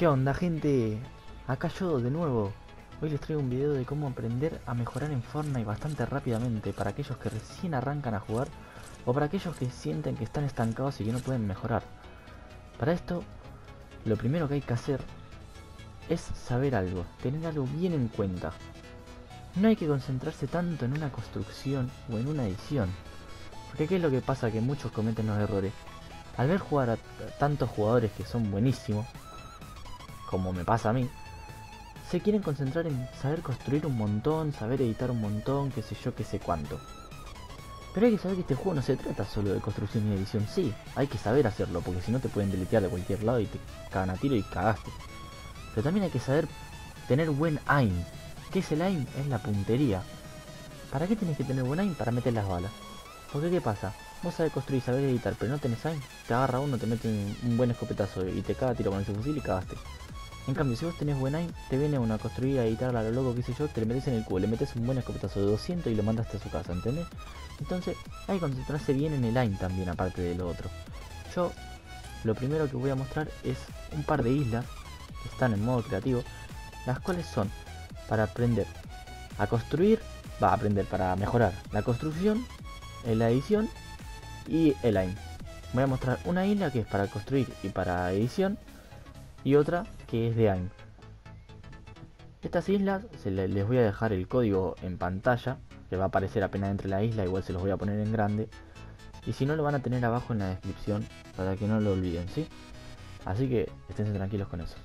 ¿Qué onda gente? Acá yo de nuevo. Hoy les traigo un video de cómo aprender a mejorar en Fortnite bastante rápidamente para aquellos que recién arrancan a jugar o para aquellos que sienten que están estancados y que no pueden mejorar. Para esto, lo primero que hay que hacer es saber algo, tener algo bien en cuenta. No hay que concentrarse tanto en una construcción o en una edición. Porque qué es lo que pasa que muchos cometen los errores. Al ver jugar a tantos jugadores que son buenísimos, como me pasa a mí, se quieren concentrar en saber construir un montón, saber editar un montón, qué sé yo, qué sé cuánto. Pero hay que saber que este juego no se trata solo de construcción y edición, sí, hay que saber hacerlo, porque si no te pueden deletear de cualquier lado y te cagan a tiro y cagaste. Pero también hay que saber tener buen aim. ¿Qué es el aim? Es la puntería. ¿Para qué tienes que tener buen aim? Para meter las balas. Porque ¿qué pasa? Vos sabés construir, sabés editar, pero no tenés aim. Te agarra uno, te mete un, buen escopetazo y te caga tiro con ese fusil y cagaste. En cambio, si vos tenés buen aim, te viene uno a construir, a editar a lo loco, qué sé yo, te le metes en el cubo, le metes un buen escopetazo de 200 y lo mandaste a su casa, ¿entendés? Entonces, hay que concentrarse bien en el aim también, aparte de lo otro. Yo, lo primero que voy a mostrar es un par de islas que están en modo creativo, las cuales son para aprender a construir, va a aprender para mejorar la construcción, la edición y el aim. Voy a mostrar una isla que es para construir y para edición y otra que es de AIM. Estas islas se les voy a dejar el código en pantalla, que va a aparecer apenas entre la isla, igual se los voy a poner en grande. Y si no lo van a tener abajo en la descripción para que no lo olviden, ¿sí? Así que estén tranquilos con eso.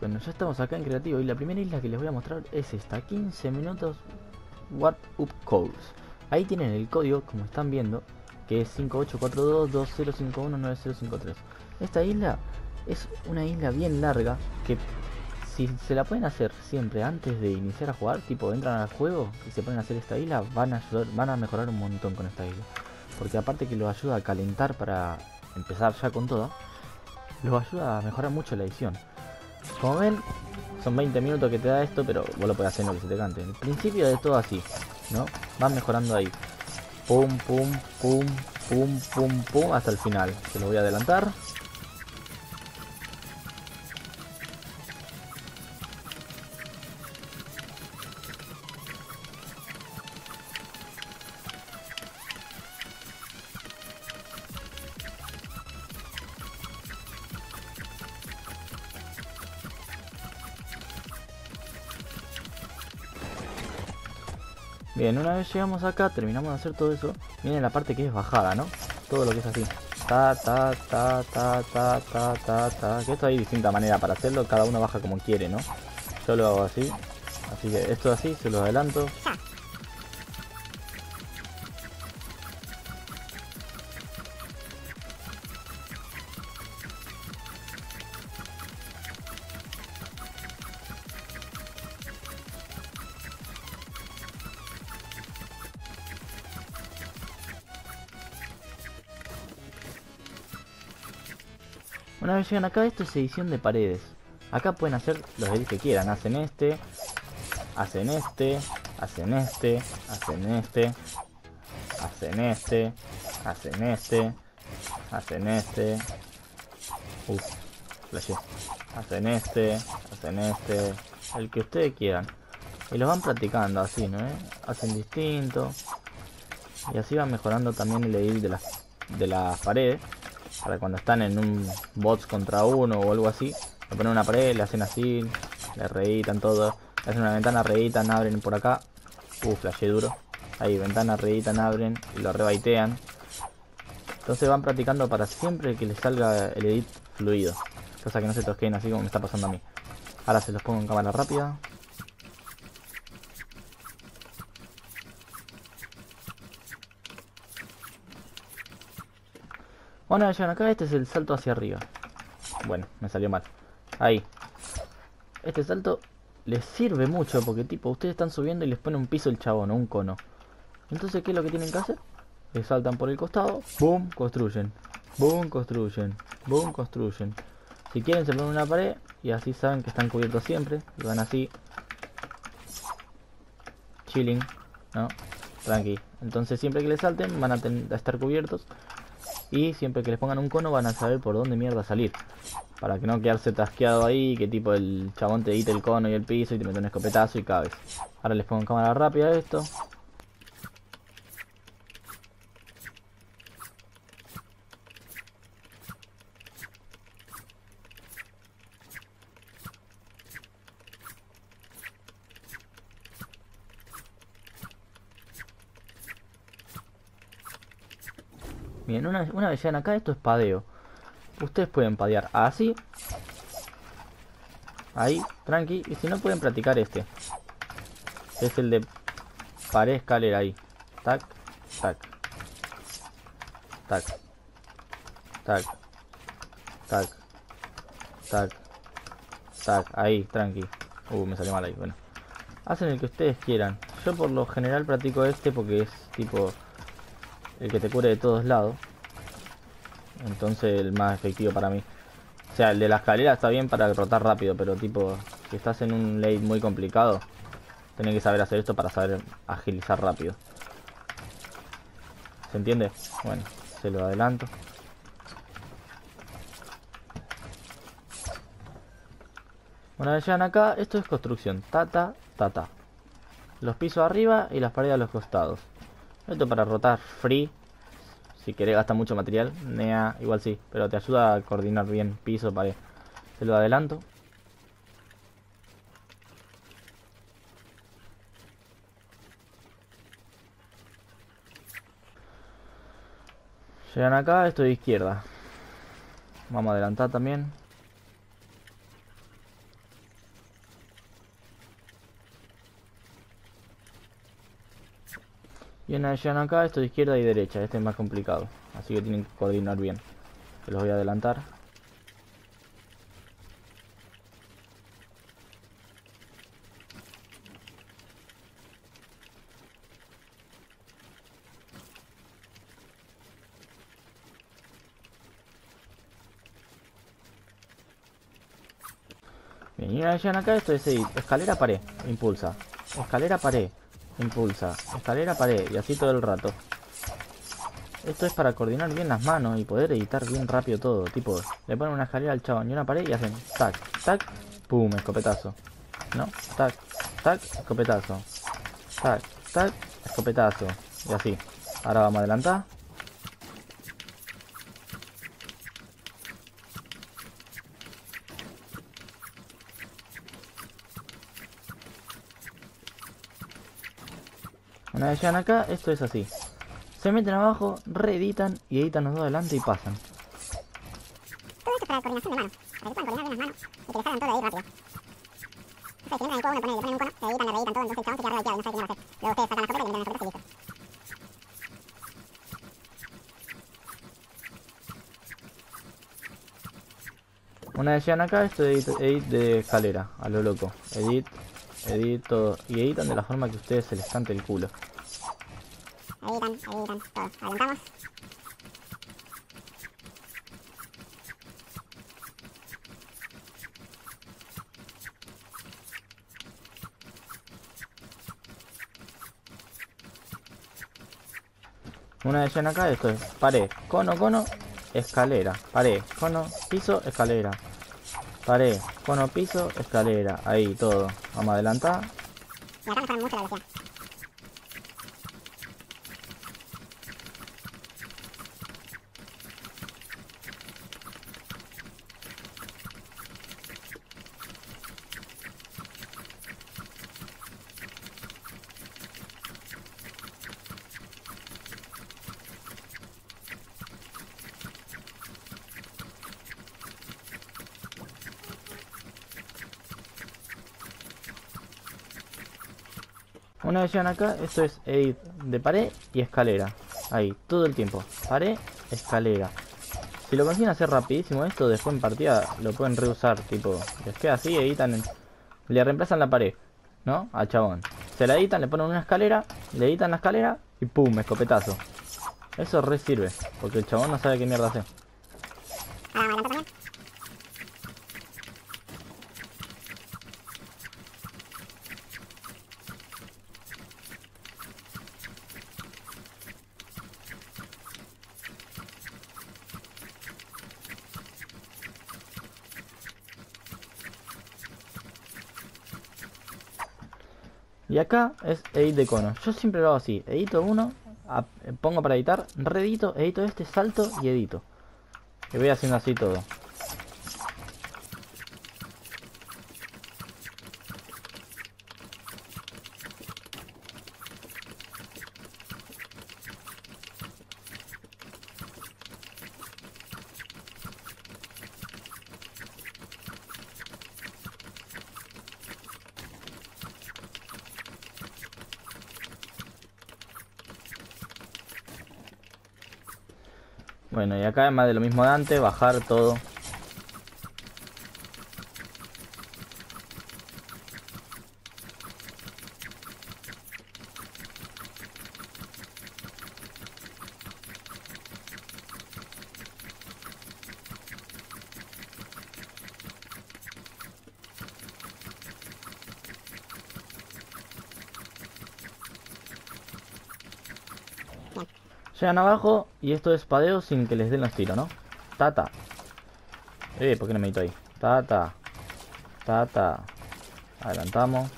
Bueno, ya estamos acá en creativo y la primera isla que les voy a mostrar es esta, 15 minutos What Up Codes. Ahí tienen el código, como están viendo, que es 5842-2051-9053. Esta isla es una isla bien larga que si se la pueden hacer siempre antes de iniciar a jugar, tipo entran al juego y se pueden hacer esta isla, van a ayudar, van a mejorar un montón con esta isla. Porque aparte que los ayuda a calentar para empezar ya con todo, los ayuda a mejorar mucho la edición. Como ven, son 20 minutos que te da esto, pero vos lo puedes hacer en lo que se te cante. El principio de todo así, ¿no? Van mejorando ahí pum, pum, pum, pum, pum, pum, hasta el final. Se lo voy a adelantar. Bien, una vez llegamos acá, terminamos de hacer todo eso, viene la parte que es bajada, ¿no? Todo lo que es así. Ta, ta, ta, ta, ta, ta, ta, ta. Que esto hay distinta manera para hacerlo, cada uno baja como quiere, ¿no? Yo lo hago así. Así que esto así, se lo adelanto. Una vez llegan acá, esto es edición de paredes. Acá pueden hacer los edits que quieran. Hacen este, hacen este, hacen este, hacen este, hacen este, hacen este, hacen este. Uf, Hacen este, hacen este, el que ustedes quieran. Y los van practicando así, ¿no? Hacen distinto. Y así van mejorando también el edit de las, de las paredes para cuando están en un bots contra uno o algo así, le ponen una pared, le hacen así, le reeditan todo, le hacen una ventana, reeditan, abren por acá, uh, flashé duro, ahí, ventana, reeditan, abren y lo rebaitean. Entonces van practicando para siempre que les salga el edit fluido, cosa que no se tosquen así como me está pasando a mí. Ahora se los pongo en cámara rápida. Acá, este es el salto hacia arriba. Bueno, me salió mal. Ahí. Este salto les sirve mucho porque tipo, ustedes están subiendo y les pone un piso el chabón un cono. Entonces, ¿qué es lo que tienen que hacer? Les saltan por el costado, boom, construyen. Boom, construyen. Boom, construyen. Si quieren se ponen una pared y así saben que están cubiertos siempre. Y van así. Chilling, ¿no? Tranqui. Entonces siempre que les salten van a estar cubiertos Y siempre que les pongan un cono van a saber por dónde mierda salir. Para que no quedarse tasqueado ahí, que tipo el chabón te edite el cono y el piso y te mete un escopetazo y cabes. Ahora les pongo en cámara rápida esto. Bien, una, una vez llegan acá, esto es padeo. Ustedes pueden padear así. Ahí, tranqui. Y si no, pueden practicar este. Es el de pared escalera ahí. Tac, tac. Tac. Tac. Tac. Tac. Tac. Ahí, tranqui. Uh, me salió mal ahí. Bueno. Hacen el que ustedes quieran. Yo por lo general practico este porque es tipo el que te cubre de todos lados. Entonces el más efectivo para mí. O sea, el de la escalera está bien para rotar rápido, pero tipo, si estás en un late muy complicado, tenés que saber hacer esto para saber agilizar rápido. ¿Se entiende? Bueno, se lo adelanto. Una vez llegan acá, esto es construcción. Tata, tata. Los pisos arriba y las paredes a los costados. Esto para rotar free. Si querés gastar mucho material, nea, igual sí. Pero te ayuda a coordinar bien piso, pared. Se lo adelanto. Llegan acá, esto de izquierda. Vamos a adelantar también. Y vez llegan acá, esto de izquierda y derecha. Este es más complicado. Así que tienen que coordinar bien. Los voy a adelantar. Bien, y llegan acá, esto es escalera, pared, impulsa. Escalera, pared, impulsa. Escalera, pared, y así todo el rato. Esto es para coordinar bien las manos y poder editar bien rápido todo. Tipo, le ponen una escalera al chabón y una pared y hacen tac, tac, pum, escopetazo. ¿No? Tac, tac, escopetazo. Tac, tac, escopetazo. Y así. Ahora vamos a adelantar. Una vez llegan acá, esto es así. Se meten abajo, reeditan y editan los dos adelante y pasan. Todo esto es para coordinación de manos, para que puedan coordinar bien las manos y que les salgan todo ahí rápido. O sea, si entran en el juego, uno pone, le ponen un cono, se editan, le reeditan todo, entonces el chabón se queda revolteado y no sabe qué mierda hacer. Luego ustedes sacan la escopeta y le meten la escopeta y listo. Una vez llegan acá, esto es edit, edit de escalera, a lo loco. Edit, edit todo. Y editan de la forma que ustedes se les cante el culo. Editan, editan, todo. Adelantamos. Una llegan acá, esto es pared, cono, cono, escalera. Pared, cono, piso, escalera. Pared, cono, piso, escalera. Ahí, todo. Vamos a adelantar. Y acá mucho la velocidad. Una vez llegan acá, esto es edit de pared y escalera. Ahí, todo el tiempo. Pared, escalera. Si lo consiguen hacer rapidísimo esto, después en partida lo pueden reusar. Tipo, les queda así, editan, en- le reemplazan la pared, ¿no? Al chabón. Se la editan, le ponen una escalera, le editan la escalera y pum, escopetazo. Eso re sirve, porque el chabón no sabe qué mierda hacer. Y acá es edit de cono. Yo siempre lo hago así. Edito uno, pongo para editar, reedito, edito este, salto y edito. Y voy haciendo así todo. Bueno, y acá más de lo mismo de antes, bajar todo. Llegan abajo y esto es padeo sin que les den los tiros, ¿no? Tata. Eh, ¿por qué no me meto ahí? Tata. Tata. Adelantamos.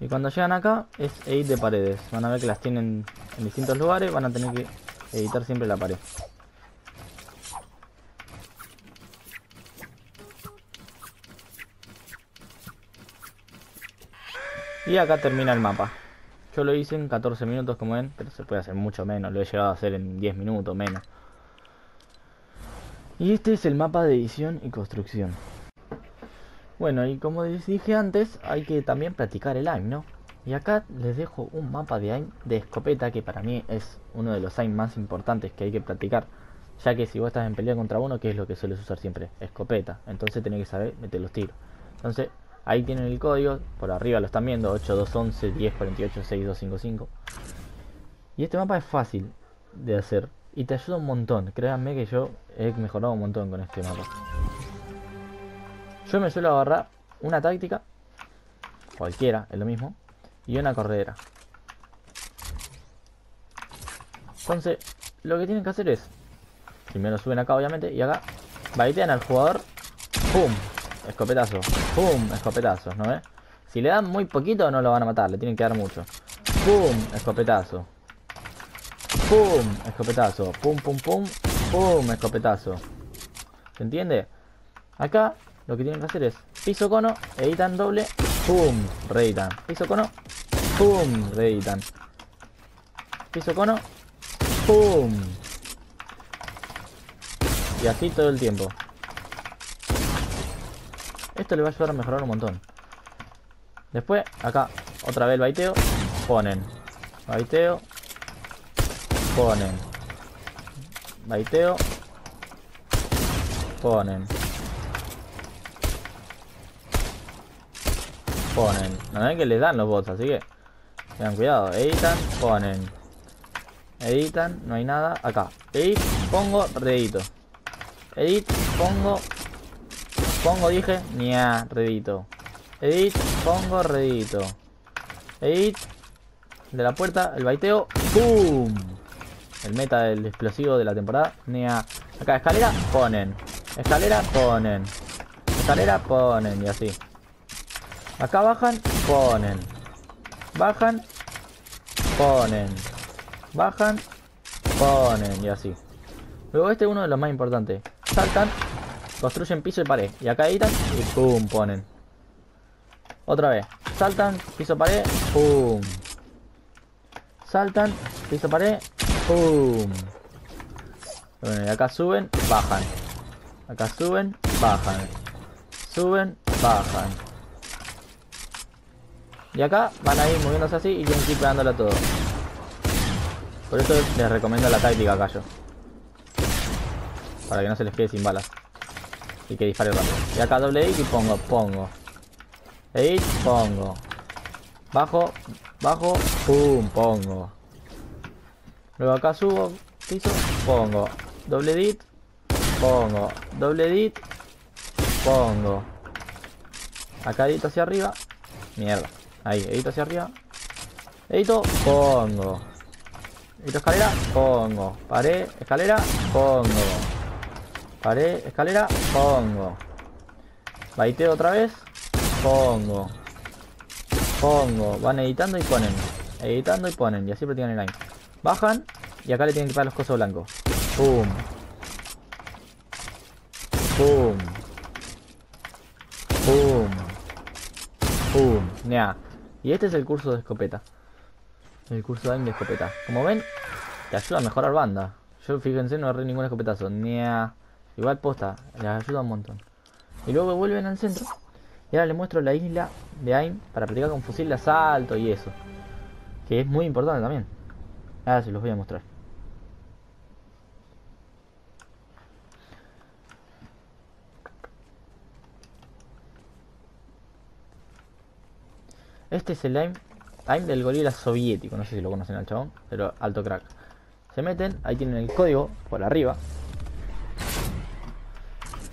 Y cuando llegan acá es edit de paredes. Van a ver que las tienen en distintos lugares. Van a tener que editar siempre la pared. Y acá termina el mapa. Yo lo hice en 14 minutos como ven, pero se puede hacer mucho menos. Lo he llegado a hacer en 10 minutos menos. Y este es el mapa de edición y construcción. Bueno, y como les dije antes, hay que también practicar el aim, ¿no? Y acá les dejo un mapa de aim de escopeta que para mí es uno de los aim más importantes que hay que practicar. Ya que si vos estás en pelea contra uno, ¿qué es lo que sueles usar siempre? Escopeta. Entonces tenés que saber meter los tiros. Entonces ahí tienen el código. Por arriba lo están viendo. 8211 1048 6255. Y este mapa es fácil de hacer. Y te ayuda un montón. Créanme que yo he mejorado un montón con este mapa. Yo me suelo agarrar una táctica. Cualquiera, es lo mismo y una corredera. Entonces, lo que tienen que hacer es, primero suben acá obviamente, y acá baitean al jugador, ¡pum! Escopetazo, ¡pum! Escopetazo, ¿no ves? Si le dan muy poquito no lo van a matar, le tienen que dar mucho. ¡Pum! Escopetazo. ¡Pum! Escopetazo. ¡Pum, pum, pum! ¡Pum! Escopetazo. ¿Se entiende? Acá lo que tienen que hacer es piso cono, editan doble, ¡pum! Reeditan. Piso cono, ¡Pum! Reeditan. Piso cono. ¡Pum! Y así todo el tiempo. Esto le va a ayudar a mejorar un montón. Después, acá, otra vez el baiteo. Ponen. Baiteo. Ponen. Baiteo. Ponen. Ponen. Ven que les dan los bots, así que Tengan cuidado. Editan, ponen. Editan, no hay nada. Acá. Edit, pongo, redito. Edit, pongo. Pongo, dije. Nia, redito. Edit, pongo, redito. Edit. De la puerta, el baiteo. ¡Pum! El meta del explosivo de la temporada. Nia. Acá, escalera, ponen. Escalera, ponen. Escalera, ponen. Y así. Acá bajan, ponen. Bajan, ponen. Bajan, ponen. Y así. Luego este es uno de los más importantes. Saltan, construyen piso y pared. Y acá editan y pum, ponen. Otra vez. Saltan, piso, pared, pum. Saltan, piso, pared, pum. Bueno, y acá suben, bajan. Acá suben, bajan. Suben, bajan. Y acá van a ir moviéndose así y tienen que ir pegándole a todo. Por eso les recomiendo la táctica acá yo. Para que no se les quede sin balas. Y que dispare rápido. Y acá doble hit y pongo, pongo. Hit, pongo. Bajo, bajo, pum, pongo. Luego acá subo, piso, pongo. Doble dit, pongo. Doble dit, pongo. Acá edito hacia arriba. Mierda. Ahí, edito hacia arriba. Edito, pongo. Edito escalera, pongo. Pared, escalera, pongo. Pared, escalera, pongo. Baiteo otra vez, pongo. Pongo. Van editando y ponen. Editando y ponen. Y así practican el line. Bajan y acá le tienen que pegar los cosos blancos. Pum. Pum. Pum. Pum. Nea. Y este es el curso de escopeta. El curso de escopeta. Como ven, te ayuda a mejorar banda. Yo fíjense, no agarré ningún escopetazo. Nea. Igual posta, les ayuda un montón. Y luego vuelven al centro. Y ahora les muestro la isla de Aim para practicar con fusil de asalto y eso. Que es muy importante también. Ahora se los voy a mostrar. Este es el aim, aim del gorila soviético, no sé si lo conocen al chabón, pero alto crack. Se meten, ahí tienen el código por arriba.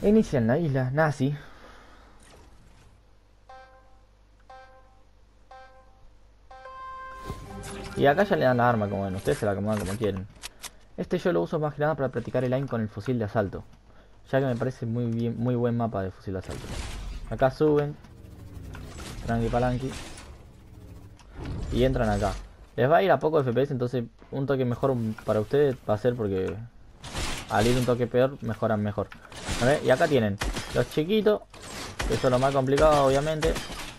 Inician la isla nazi. Y acá ya le dan la arma, como ven, ustedes se la acomodan como quieren. Este yo lo uso más que nada para practicar el aim con el fusil de asalto. Ya que me parece muy bien, muy buen mapa de fusil de asalto. Acá suben. Tranqui palanqui y entran acá. Les va a ir a poco FPS, entonces un toque mejor para ustedes va a ser porque al ir un toque peor, mejoran mejor. Y acá tienen los chiquitos, que son los más complicados obviamente,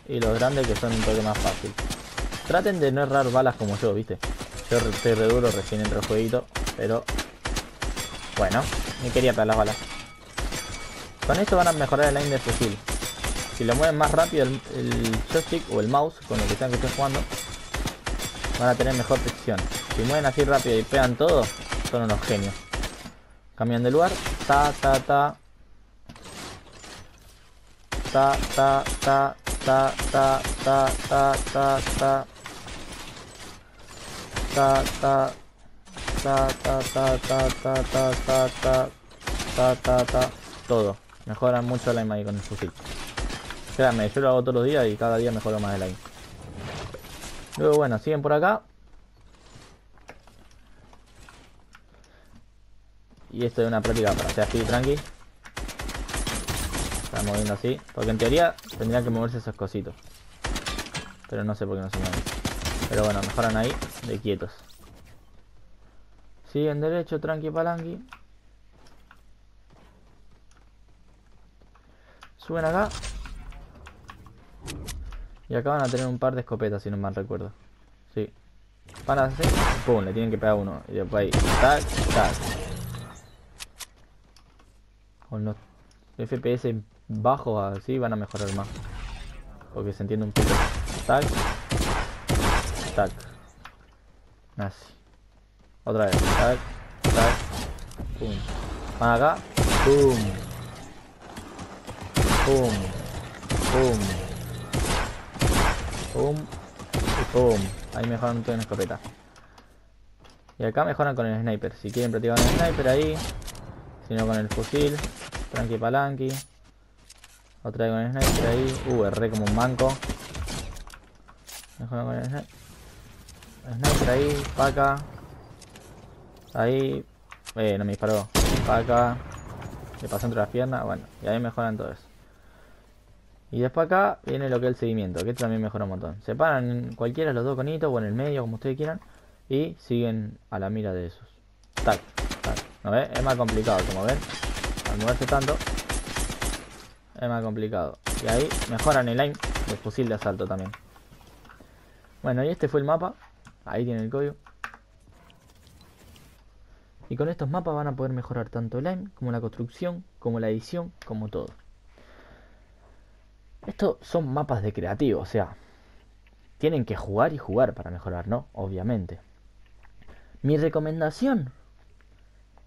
y los grandes que son un toque más fácil. Traten de no errar balas como yo, ¿viste? Yo estoy re duro, recién entro el jueguito, pero bueno, ni quería pegar las balas. Con esto van a mejorar el line de fusil. Si le mueven más rápido el, el joystick o el mouse con el que sean que estén jugando, van a tener mejor precisión. Si mueven así rápido y pegan todo, son unos genios. Cambian de lugar. Ta, ta, ta. Ta, ta, ta, ta, ta, ta, ta, ta, ta. Ta, ta. Ta, ta, ta, ta, ta, ta, ta, ta. Ta, ta, ta. Todo. Mejoran mucho la ahí con el fusil. Créanme, yo lo hago todos los días y cada día mejoro más el aim. Luego, bueno, siguen por acá. Y esto es una práctica para hacer así, tranqui. Están moviendo así. Porque en teoría tendrían que moverse esos cositos. Pero no sé por qué no se mueven. Pero bueno, mejoran ahí de quietos. Siguen derecho, tranqui, palanqui. Suben acá. Y acá van a tener un par de escopetas, si no mal recuerdo. Sí. Van a hacer... ¡Pum! Le tienen que pegar uno. Y después ahí... ¡Tac! ¡Tac! Con los FPS bajos así van a mejorar más. Porque se entiende un poco. ¡Tac! ¡Tac! Así. Otra vez. ¡Tac! ¡Tac! ¡Pum! Van acá. ¡Pum! ¡Pum! ¡Pum! Pum. Pum. Ahí mejoran todo en escopeta. Y acá mejoran con el sniper. Si quieren practicar con el sniper ahí. Si no con el fusil. Tranqui palanqui. Otra vez con el sniper ahí. Uh, erré como un manco. Mejoran con el sniper. sniper ahí. Paca. Ahí. Eh, no me disparó. Paca. Le pasó entre las piernas. Bueno, y ahí mejoran todo eso. Y después acá viene lo que es el seguimiento, que también mejora un montón. Se paran en cualquiera los dos conitos o en el medio, como ustedes quieran, y siguen a la mira de esos. Tac, tac. ¿No ves? Es más complicado, como ven. Al moverse tanto, es más complicado. Y ahí mejoran el aim del fusil de asalto también. Bueno, y este fue el mapa. Ahí tiene el código. Y con estos mapas van a poder mejorar tanto el aim, como la construcción, como la edición, como todo. Estos son mapas de creativo, o sea, tienen que jugar y jugar para mejorar, ¿no? Obviamente. Mi recomendación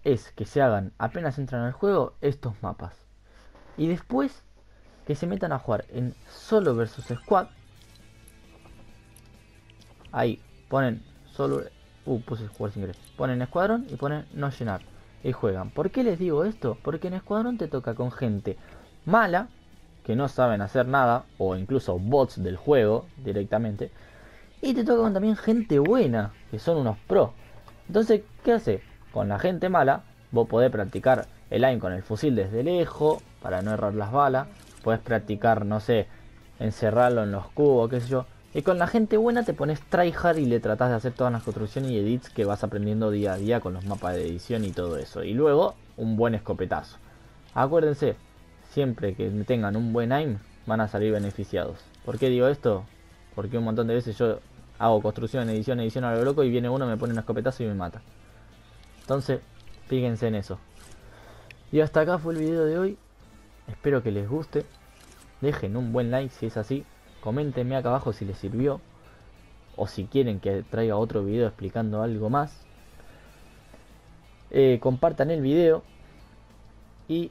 es que se hagan, apenas entran al juego, estos mapas. Y después que se metan a jugar en solo versus squad. Ahí ponen solo... Uh, puse jugar sin querer. Ponen escuadrón y ponen no llenar. Y juegan. ¿Por qué les digo esto? Porque en escuadrón te toca con gente mala que no saben hacer nada, o incluso bots del juego directamente, Y te toca con también gente buena, que son unos pros. Entonces, ¿qué hace? Con la gente mala, vos podés practicar el aim con el fusil desde lejos, para no errar las balas. Podés practicar, no sé, encerrarlo en los cubos, qué sé yo. Y con la gente buena te pones tryhard y le tratás de hacer todas las construcciones y edits que vas aprendiendo día a día con los mapas de edición y todo eso. Y luego, un buen escopetazo. Acuérdense, siempre que tengan un buen aim, van a salir beneficiados. ¿Por qué digo esto? Porque un montón de veces yo hago construcción, edición, edición a lo loco y viene uno, me pone un escopetazo y me mata. Entonces, fíjense en eso. Y hasta acá fue el video de hoy. Espero que les guste. Dejen un buen like si es así. Coméntenme acá abajo si les sirvió. O si quieren que traiga otro video explicando algo más. Eh, compartan el video. Y